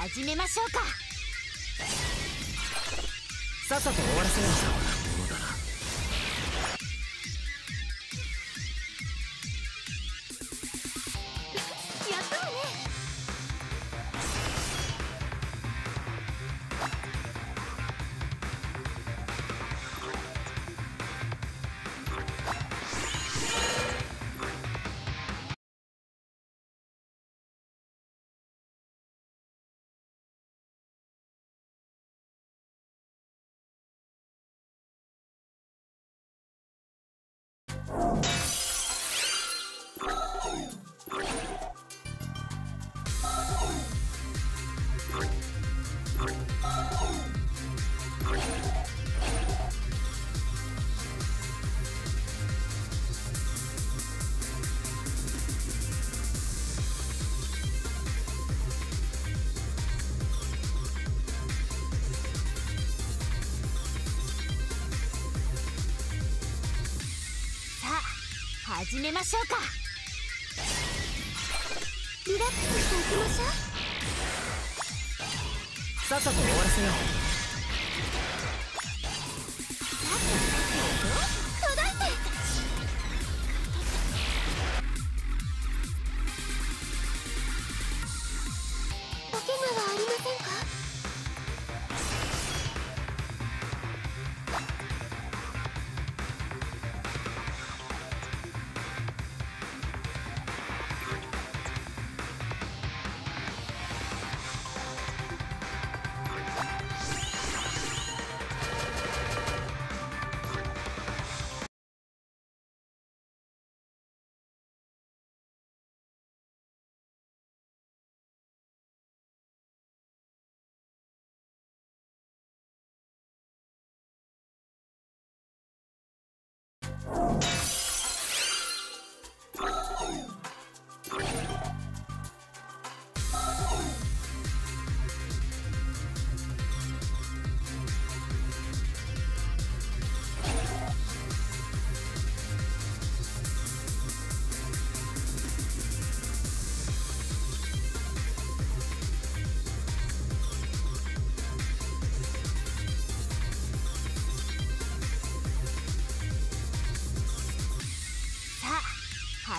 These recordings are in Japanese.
始めましょうか。さっさと終わらせよ。う始めましょうか。リラックスしていきましょう。さっさと終わらせよう。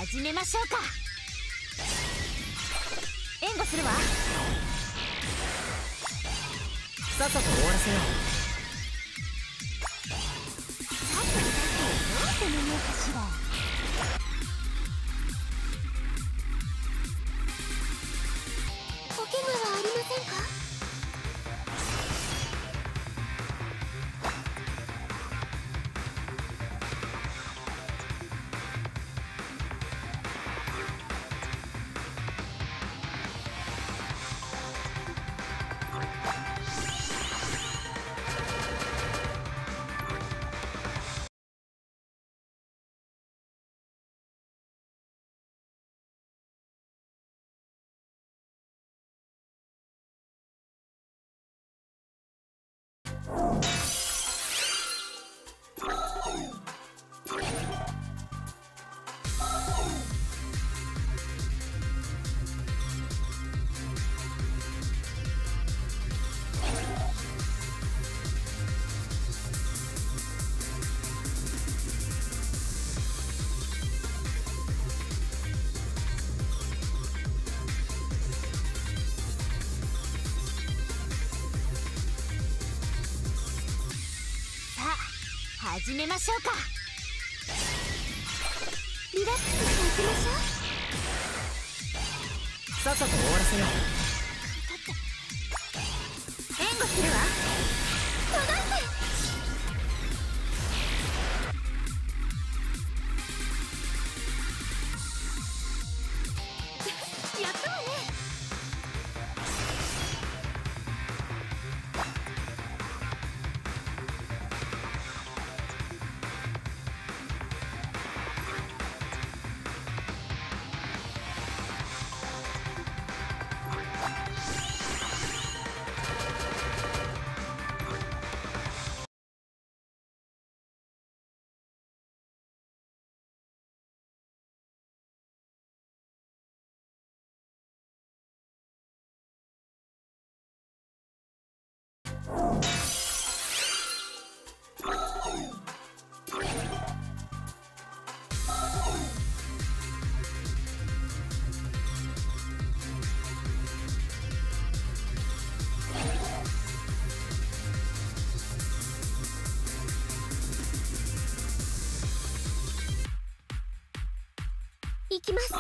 始めましょうか。援護するわ。さっさと終わらせよう。始めましょうか。リラックスしていきましょう。さっさと終わらせよう。行きます。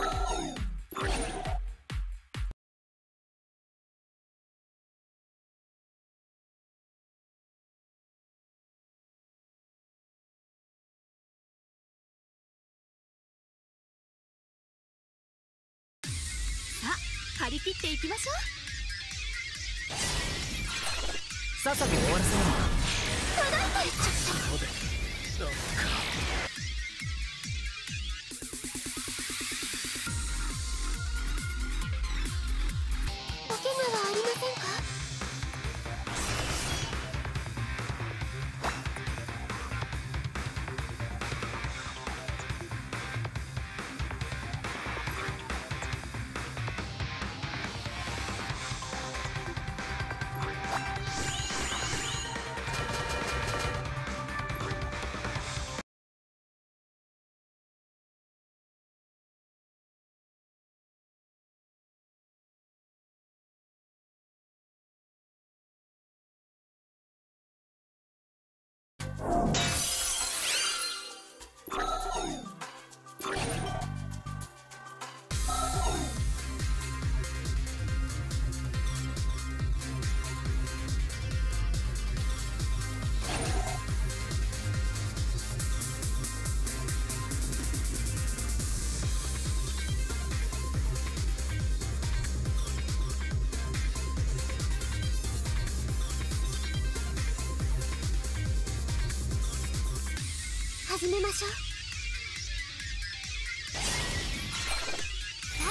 始めましょう。さ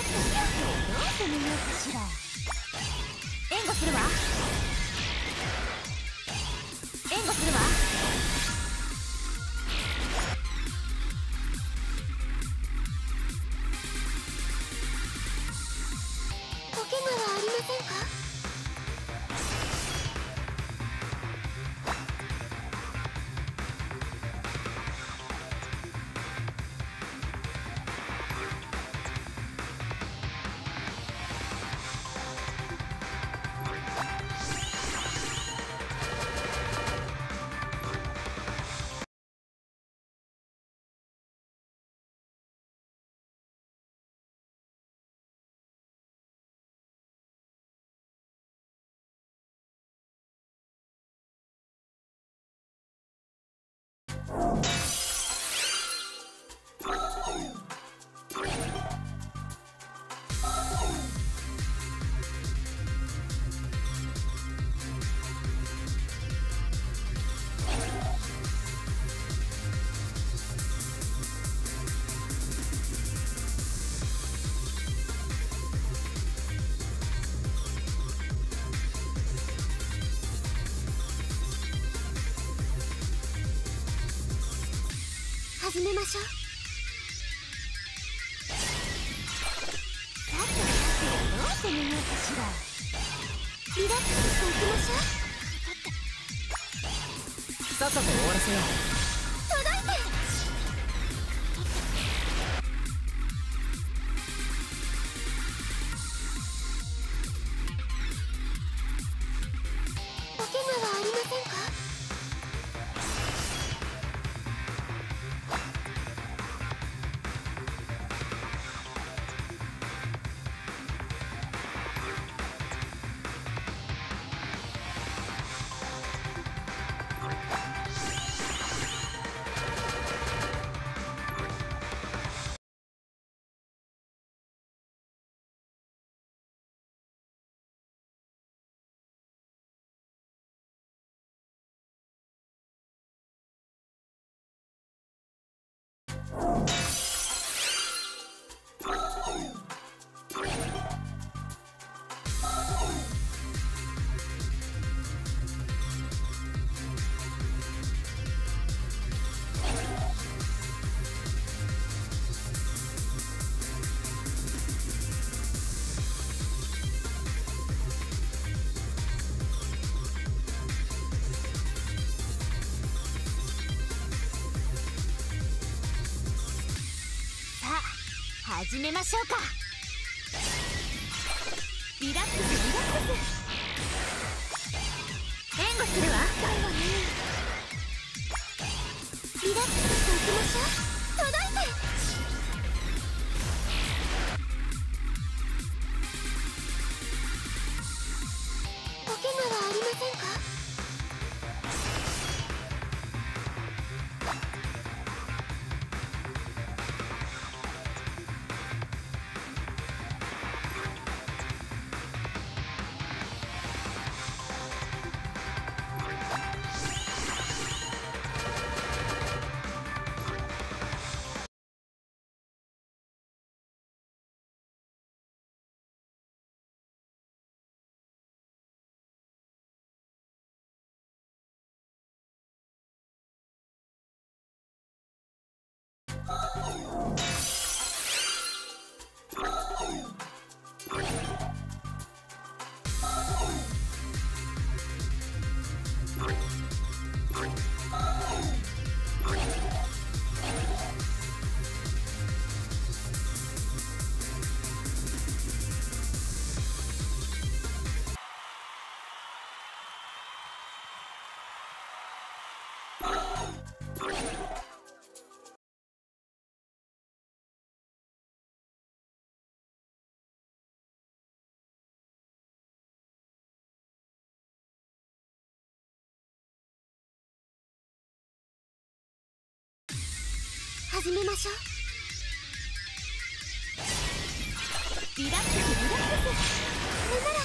てどう攻めようかしら援護するわ。始めましょう。さてさてどう攻めようかしら。リラックスしていきましょう。さっさと終わらせよう。始めましょうか。リラックスリラックス。援護するわ。最後にリラックスしていきましょう。始めましょう。リラックスリラックスそれなら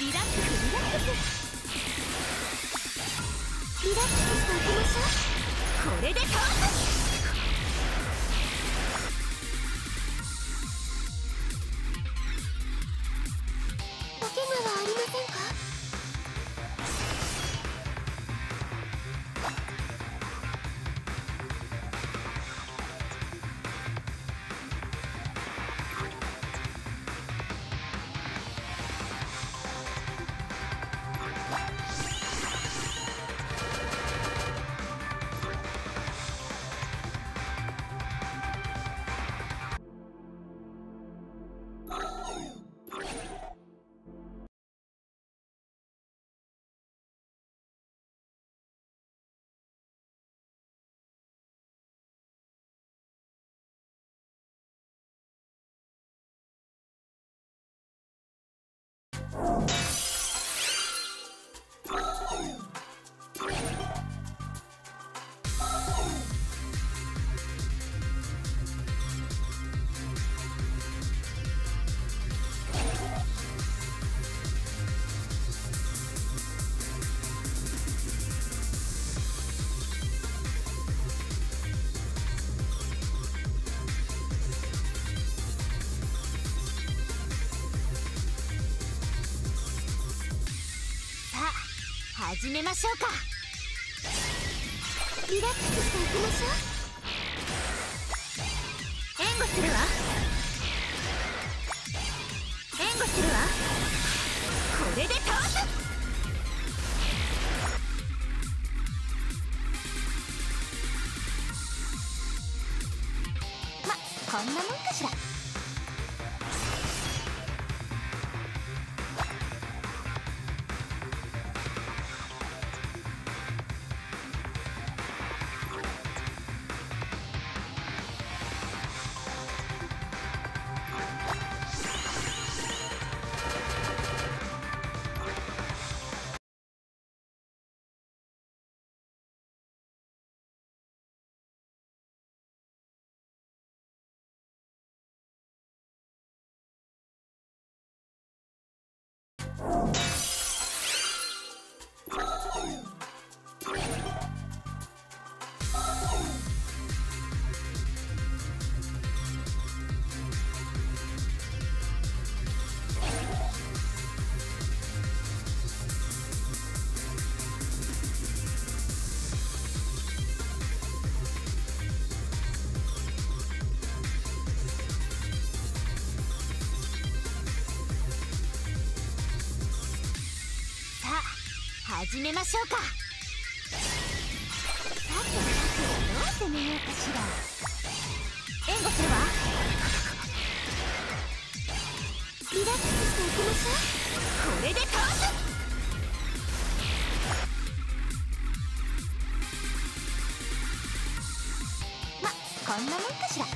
リラックスリラックスリラックスしておきましょう。これで倒す Oh. 始めましょうか。リラックスしていきましょう。援護するわ。援護するわ。これで倒す始めましょうか。さてさてどう攻めようかしら。援護するわ。リラックスしていきましょう。これで倒すまこんなもんかしら。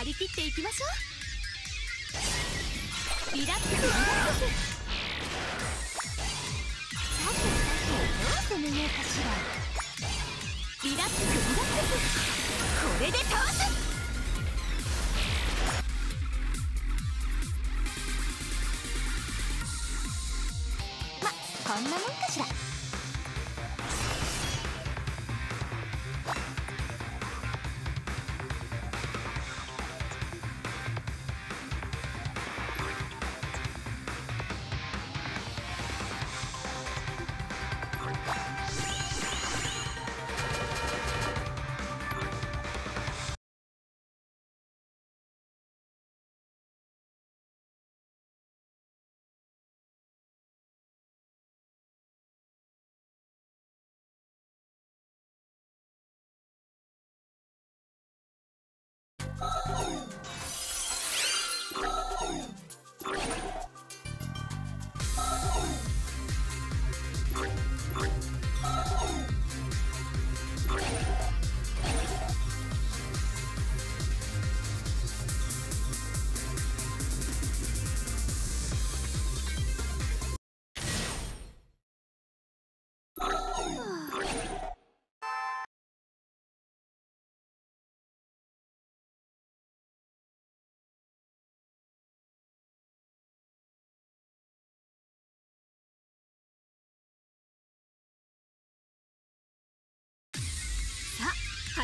張り切っていきましょうリラックス。リラックスさてさてどう攻めようかしらリラックスリラックス。これで倒すまこんなもんかしら。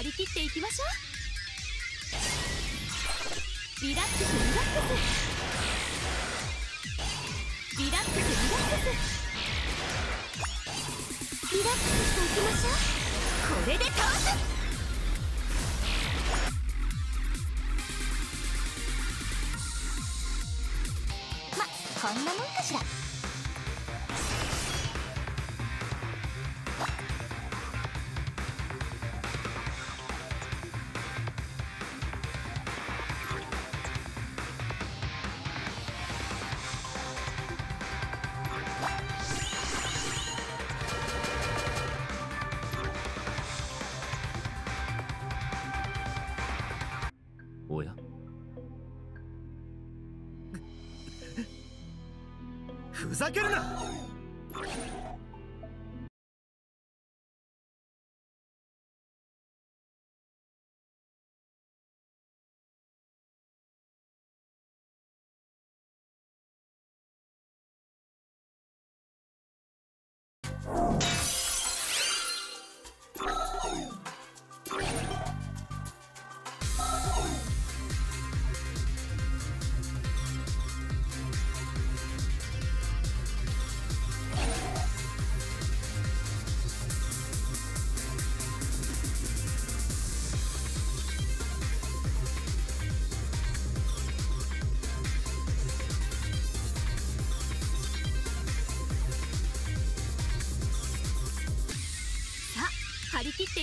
り切っていきましょうリラックスリラックスリラックスリラックスリラックスしていきましょう。これで倒す。まこんなもんかしら。ふざけるな。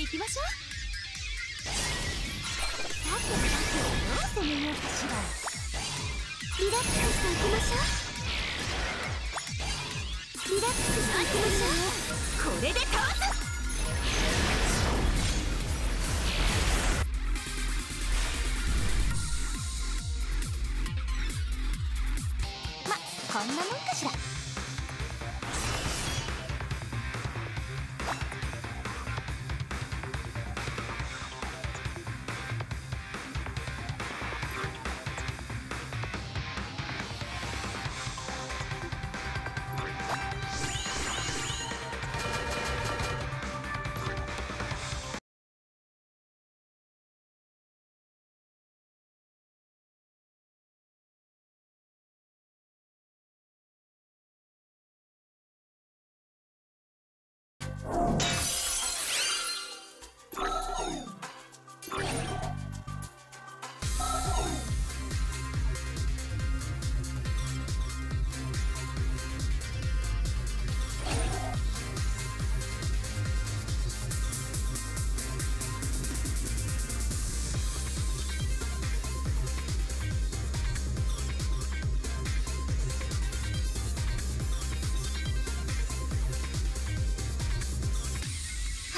いきましょう。さてさてどう攻めようかしらリラックスしていきましょう。リラックスしていきましょう。これで倒す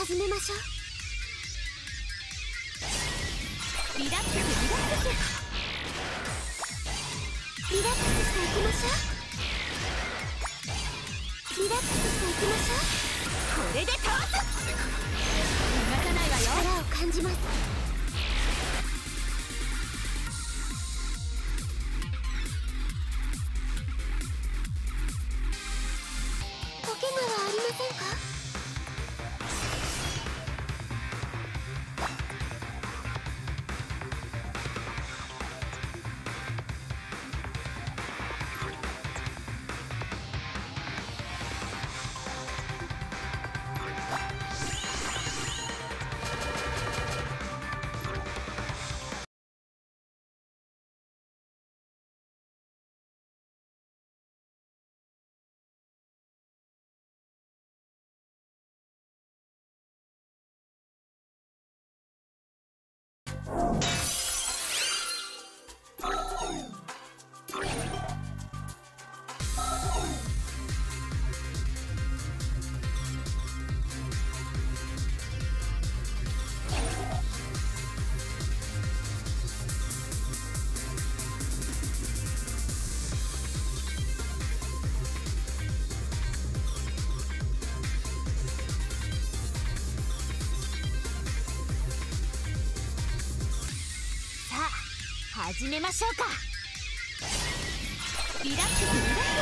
始めましょう。リラックスリラックスリラックスしていきましょう。リラックスしていきましょう。これで倒す。逃がさないわよ力を感じます。始めましょうか。リラックスリラックス。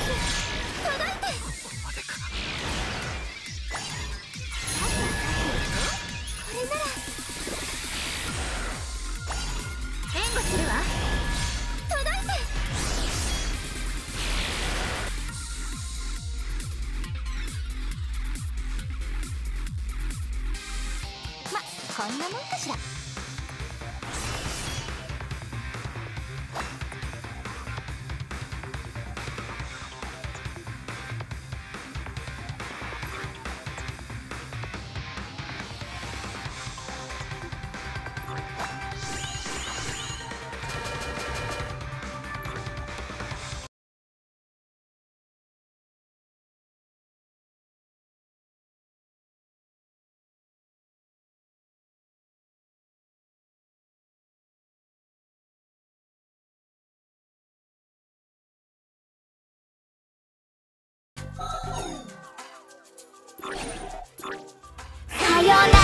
よな